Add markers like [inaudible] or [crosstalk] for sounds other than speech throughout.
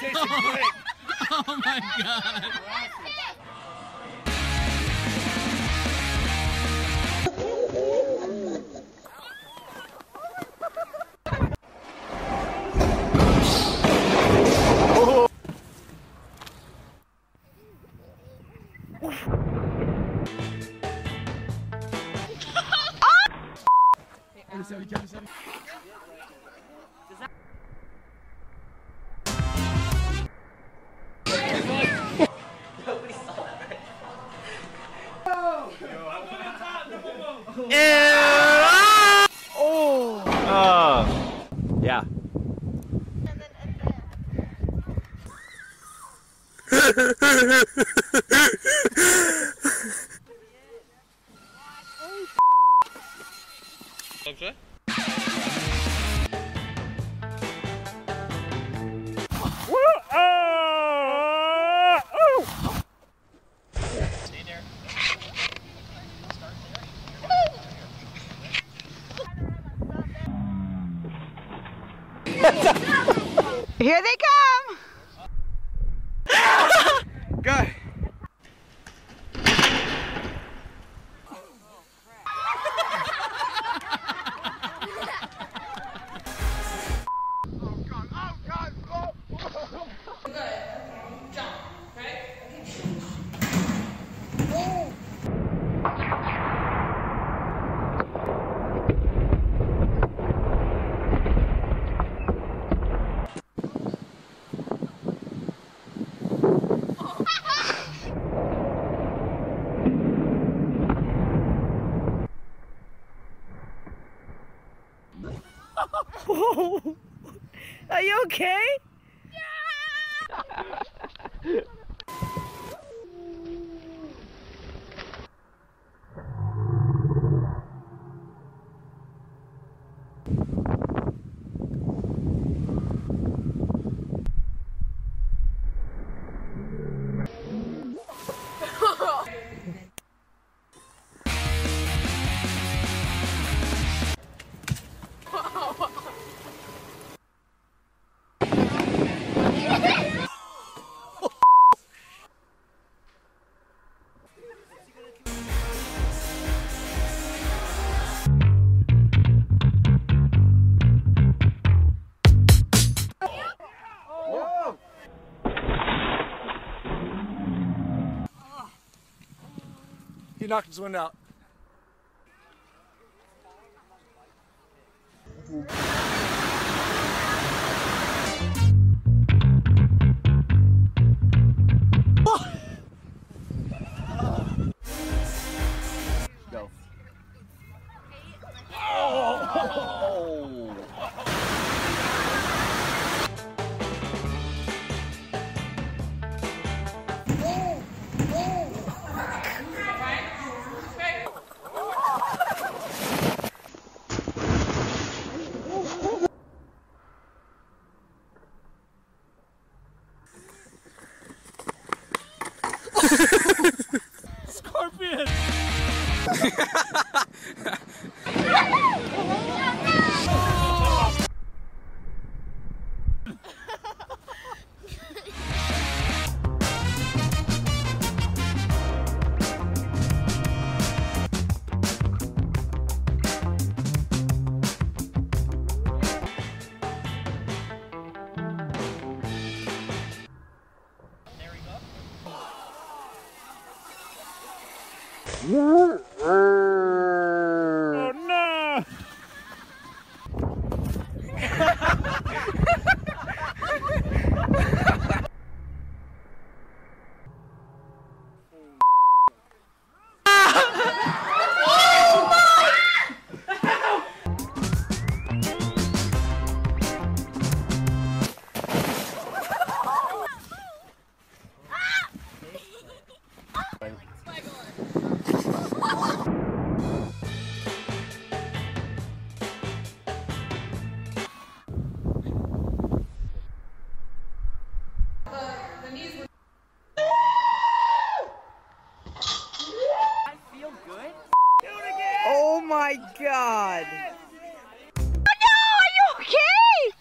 That tasted great. Oh my god. Here they come. Go. [laughs] Are you okay? He [laughs] knocked his wind out. Go. Scorpion! Oh [laughs] い。I feel good. Oh my god. Oh are you okay?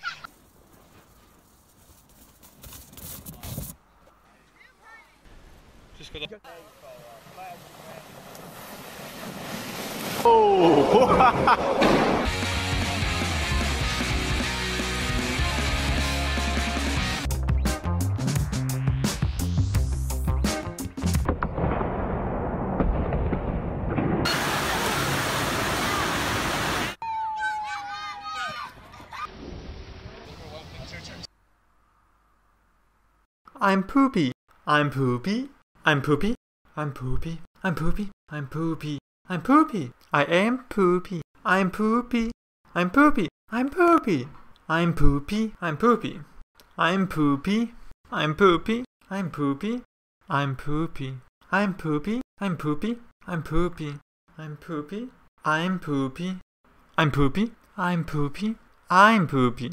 Oh! I'm poopy. I'm poopy. I'm poopy. I'm poopy. I'm poopy. I'm poopy. I'm poopy. I am poopy. I'm poopy. I'm poopy. I'm poopy. I'm poopy. I'm poopy. I'm poopy. I'm poopy. I'm poopy. I'm poopy. I'm poopy. I'm poopy. I'm poopy. I'm poopy. I'm poopy. I'm poopy. I'm poopy. I'm poopy.